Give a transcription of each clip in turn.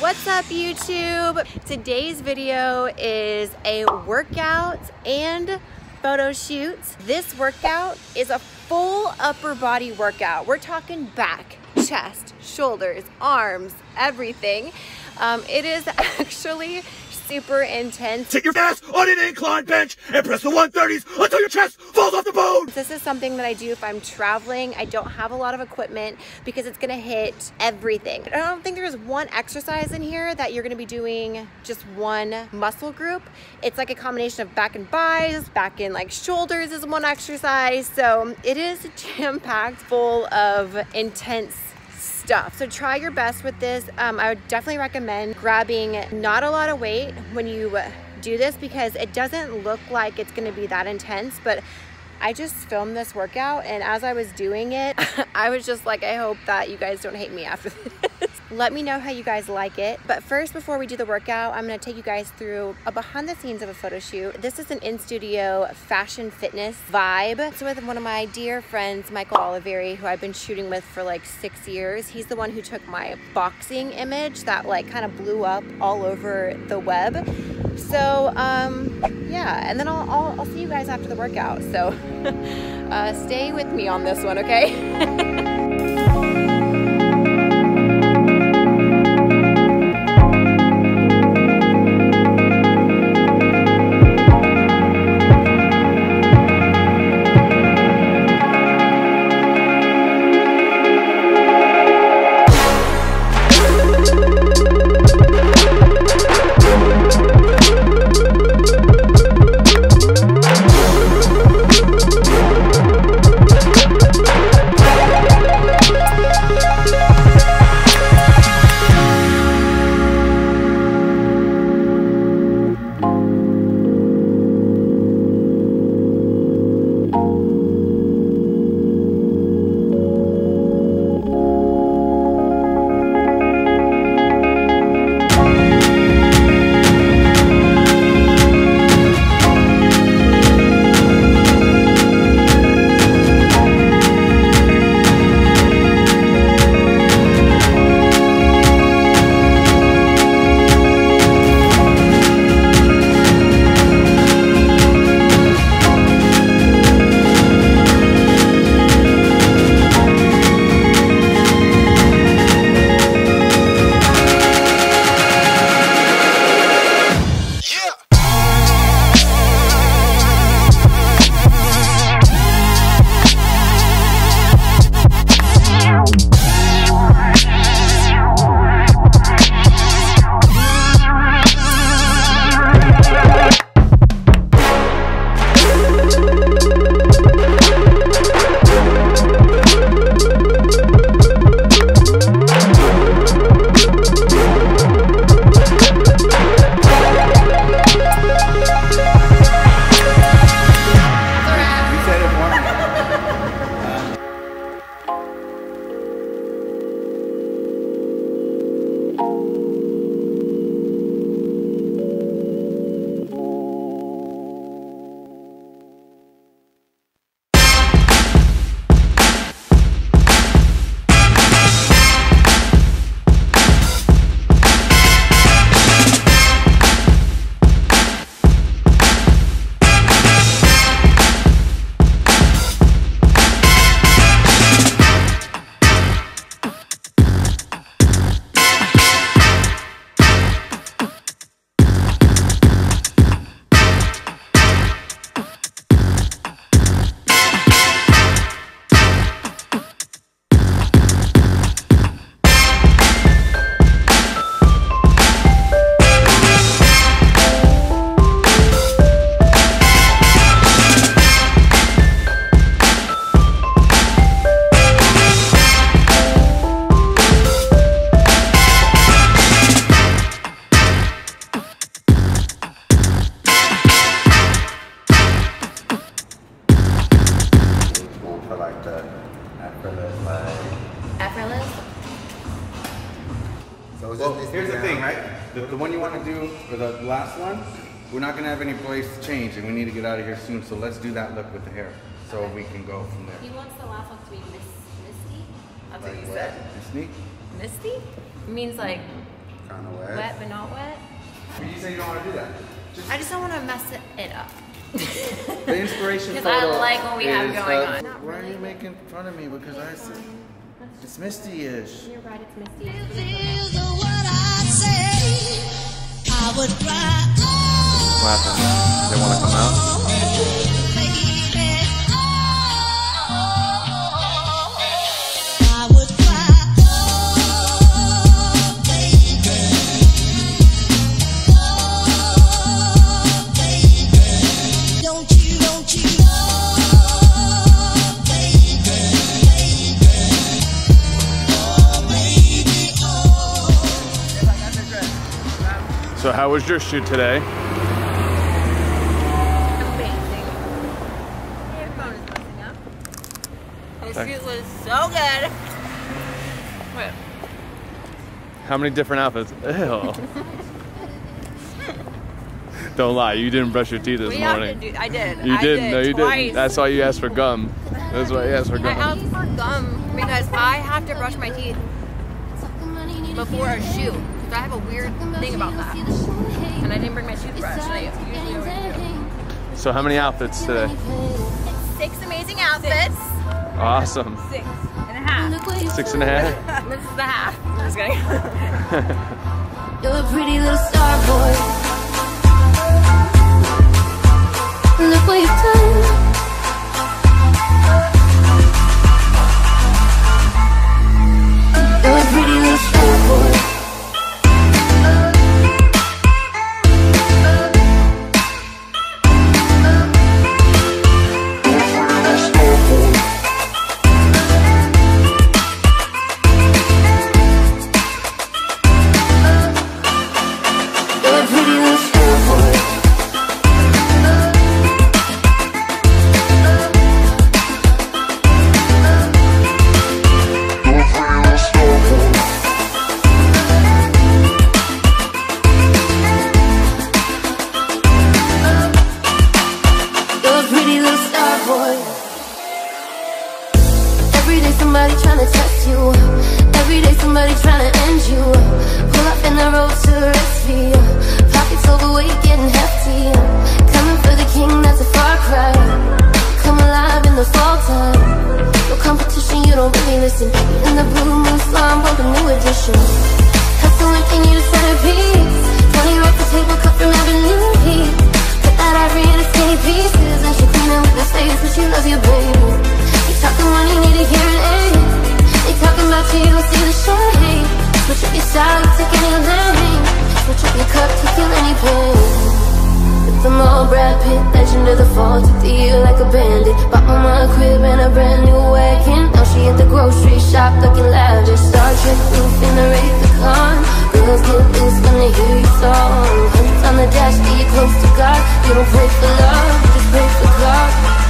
What's up YouTube? Today's video is a workout and photo shoot. This workout is a full upper body workout. We're talking back, chest, shoulders, arms, everything. Um, it is actually super intense. Take your ass on an incline bench and press the 130s until your chest falls off the bone. This is something that I do if I'm traveling. I don't have a lot of equipment because it's gonna hit everything. I don't think there's one exercise in here that you're gonna be doing just one muscle group. It's like a combination of back and buys, back and like shoulders is one exercise. So it is jam-packed full of intense stuff. So try your best with this. Um, I would definitely recommend grabbing not a lot of weight when you do this because it doesn't look like it's gonna be that intense, but I just filmed this workout and as I was doing it, I was just like, I hope that you guys don't hate me after this. Let me know how you guys like it. But first, before we do the workout, I'm gonna take you guys through a behind the scenes of a photo shoot. This is an in-studio fashion fitness vibe. It's with one of my dear friends, Michael Oliveri, who I've been shooting with for like six years. He's the one who took my boxing image that like kind of blew up all over the web. So um, yeah, and then I'll, I'll, I'll see you guys after the workout. So uh, stay with me on this one, okay? Well, here's the thing, right? The, the one you want to do, or the last one, we're not going to have any place to change, and we need to get out of here soon. So let's do that look with the hair, so we can go from there. He wants the last one to be Miss Misty. That's what Like you what? said. Misty? Misty? It means like Kind of wet. Wet but not wet. But you say you don't want to do that. Just I just don't want to mess it, it up. the inspiration inspiration 'Cause I photo like what we have going of- on. Not Why are you making fun of me? Because I said it's misty-ish. You're right, it's misty. What happened? They want to come out? How was your shoot today? Amazing. Your phone is messing up. The shoot was so good. Wait. How many different outfits? Ew. Don't lie, you didn't brush your teeth this We morning. do. I did. You I didn't. Did no, you twice. didn't. That's why you asked for gum. That's why you asked for gum. I asked for gum because I have to brush my teeth before a shoot. 'cause I have a weird thing about that. And I didn't bring my toothbrush. And I usually always do. So how many outfits today? Six amazing outfits. Awesome. Six and a half. Six and a half. This is the half. Just kidding. You're a pretty little star boy. Look what you've done. Somebody trying to test you. Every day somebody trying to end you. Pull up in the road to the recipe. Pockets overweight, getting hefty. Coming for the king, that's a far cry. Come alive in the fall time. No competition, you don't really listen. In the blue moon want a new edition. Hustling, can you the centerpiece? Money off the table, cut from Avenue P. Put that ivory in a skinny pieces, and she clean it with the face, but she loves you, baby. You talking money, need a hearing aid. Eh? They talking about you, you see the shade. Switch up your style, you take any lane. Switch up your cup to feel any pain. With them all Brad Pitt, legend of the fall Took the year like a bandit Bought mama a crib and a brand new wagon Now she at the grocery shop looking lavish Star Trek roof in the Wraith the Con Girls get loose when they hear your song Hundreds on the dash, get you close to God You don't pray for love, you just pray for God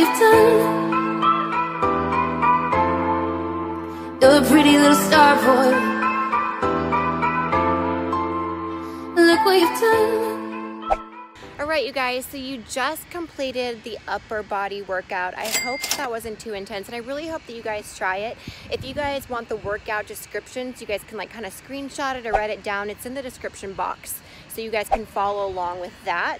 you've done. You're a pretty little star boy. Look what you've done. All right, you guys, so you just completed the upper body workout. I hope that wasn't too intense, and I really hope that you guys try it. If you guys want the workout descriptions, you guys can like kind of screenshot it or write it down. It's in the description box, so you guys can follow along with that.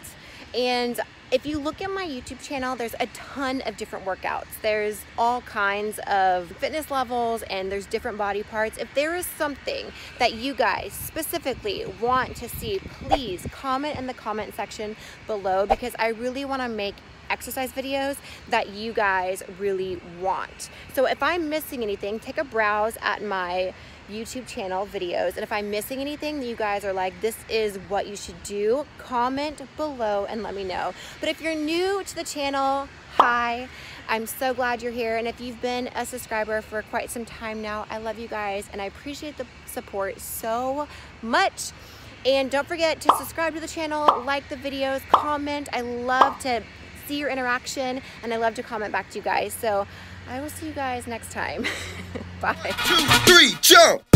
And if you look at my YouTube channel, there's a ton of different workouts. There's all kinds of fitness levels and there's different body parts. If there is something that you guys specifically want to see, please comment in the comment section below because I really want to make exercise videos that you guys really want. So if I'm missing anything, take a browse at my YouTube channel videos. And if I'm missing anything that you guys are like, this is what you should do, comment below and let me know. But if you're new to the channel, hi. I'm so glad you're here. And if you've been a subscriber for quite some time now, I love you guys and I appreciate the support so much. And don't forget to subscribe to the channel, like the videos, comment. I love to see your interaction and I love to comment back to you guys. So I will see you guys next time. Bye. Two, three, jump!